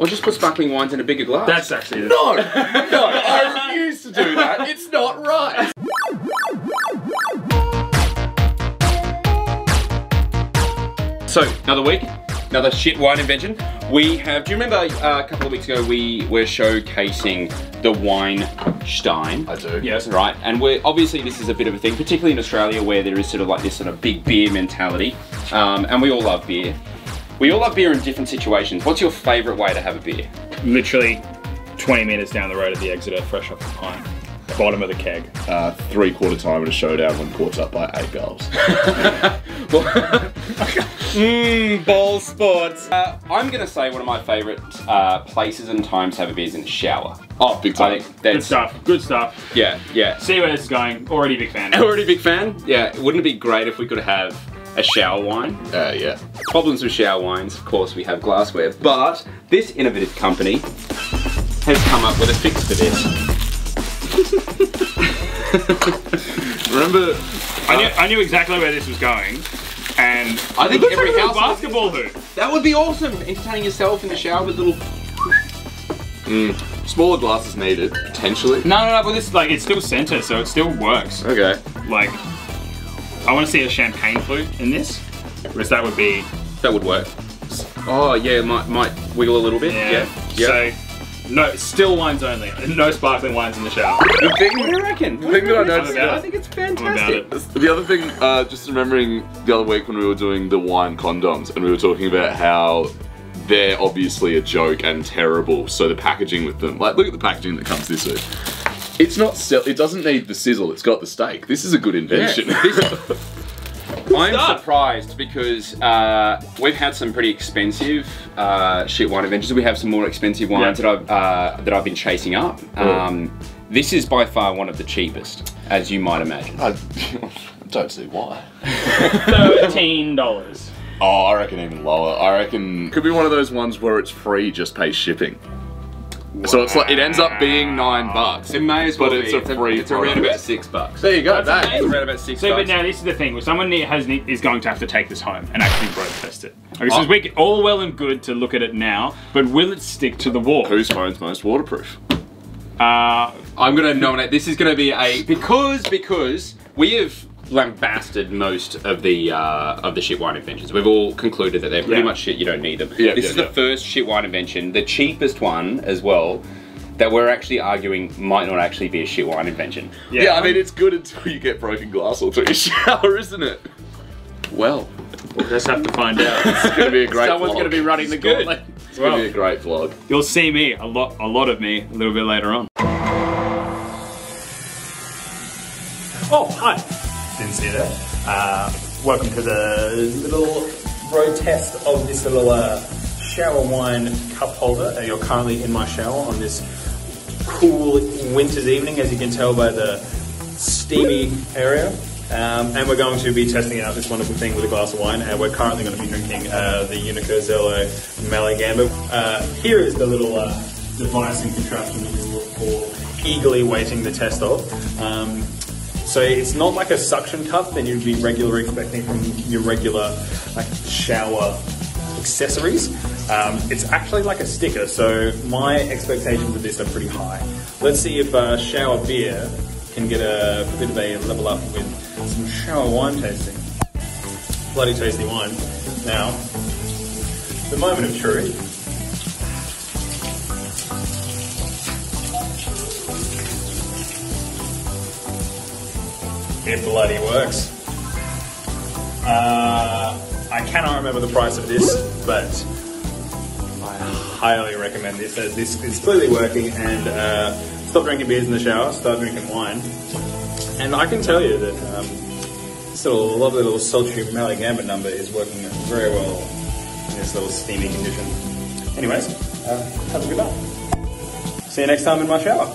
Or just put sparkling wines in a bigger glass. That's actually the No, no, I refuse to do that. It's not right. So, another week, another shit wine invention. We have, do you remember uh, a couple of weeks ago we were showcasing the wine stein? I do. Yes, right. And we're obviously this is a bit of a thing, particularly in Australia where there is sort of like this sort of big beer mentality. Um, and we all love beer. We all love beer in different situations. What's your favourite way to have a beer? literally 20 metres down the road at the Exeter, fresh off the pine. Bottom of the keg. Uh, three quarter time in a showdown when caught up by eight girls. Mmm, ball sports. Uh, I'm gonna say one of my favourite uh, places and times to have a beer is in the shower. Oh, big I time. think Good stuff, good stuff. yeah, yeah. See where this is going. Already big fan. Already big fan. Yeah, wouldn't it be great if we could have a shower wine? Uh, yeah. Problems with shower wines, of course, we have glassware, but this innovative company has come up with a fix for this. Remember, I knew, I knew exactly where this was going. And I think every like house- basketball hoop. That would be awesome. Entertaining yourself in the shower with little. smaller glasses needed, potentially. No, no, no, but this like it's still center, so it still works. Okay. Like, I want to see a champagne flute in this, because that would be That would work. Oh yeah, might might wiggle a little bit. Yeah. Yeah. So, no, still wines only. No sparkling wines in the shower. The thing, what do you reckon? the thing that I I'm noticed, about I think it's fantastic. it. the other thing, uh, just remembering the other week when we were doing the wine condoms, and we were talking about how they're obviously a joke and terrible. So the packaging with them, like, look at the packaging that comes this week. It's not. Sell- it doesn't need the sizzle. It's got the steak. This is a good invention. I'm stuff. surprised because uh, we've had some pretty expensive uh, shit wine adventures. We have some more expensive wines Yeah. that I've uh, that I've been chasing up. Um, this is by far one of the cheapest, as you might imagine. I don't see why. Thirteen dollars. Oh, I reckon even lower. I reckon could be one of those ones where it's free, just pay shipping. So it's like it ends up being nine bucks. It may as well But be. it's a free It's around about six bucks. There you go. That's that. It's around about six So, but now this is the thing: where someone ne- has is going to have to take this home and actually road test it. Okay, so Oh. it's we- all well and good to look at it now, but will it stick to the wall? Whose phone's most waterproof? Uh, I'm gonna nominate. This is gonna be a because because we have lambasted most of the uh, of the shit wine inventions. We've all concluded that they're pretty Yeah. much shit. You don't need them. Yeah, this yeah, is yeah. the first shit wine invention, the cheapest one as well. That we're actually arguing might not actually be a shit wine invention. Yeah, I mean it's good until you get broken glass all through your shower, isn't it? Well, we'll just have to find out. it's gonna be a great. Someone's vlog. going to be running the good. gauntlet. It's gonna be a great vlog. you'll see me a lot, a lot of me, a little bit later on. Oh, hi. Didn't see. Uh, welcome to the little road test of this little uh, shower wine cup holder. Uh, you're currently in my shower on this cool winter's evening, as you can tell by the steamy area. Um, and we're going to be testing out this wonderful thing with a glass of wine. And we're currently going to be drinking uh, the Unico Zelo Malagamba. Uh, here is the little uh, device and contraption that we're all eagerly waiting the test of. Um, so it's not like a suction cup that you'd be regularly expecting from your regular like shower accessories. Um, it's actually like a sticker, so my expectations of this are pretty high. Let's see if uh, shower beer can get a bit of a level up with some shower wine tasting. Bloody tasty wine. Now, the moment of truth. It bloody works. Uh, I cannot remember the price of this, but I highly recommend this. As this is clearly working, and uh, stop drinking beers in the shower, start drinking wine. And I can tell you that um, this little lovely little sultry Malagamba number is working very well in this little steamy condition. Anyways, uh, have a good night. See you next time in my shower.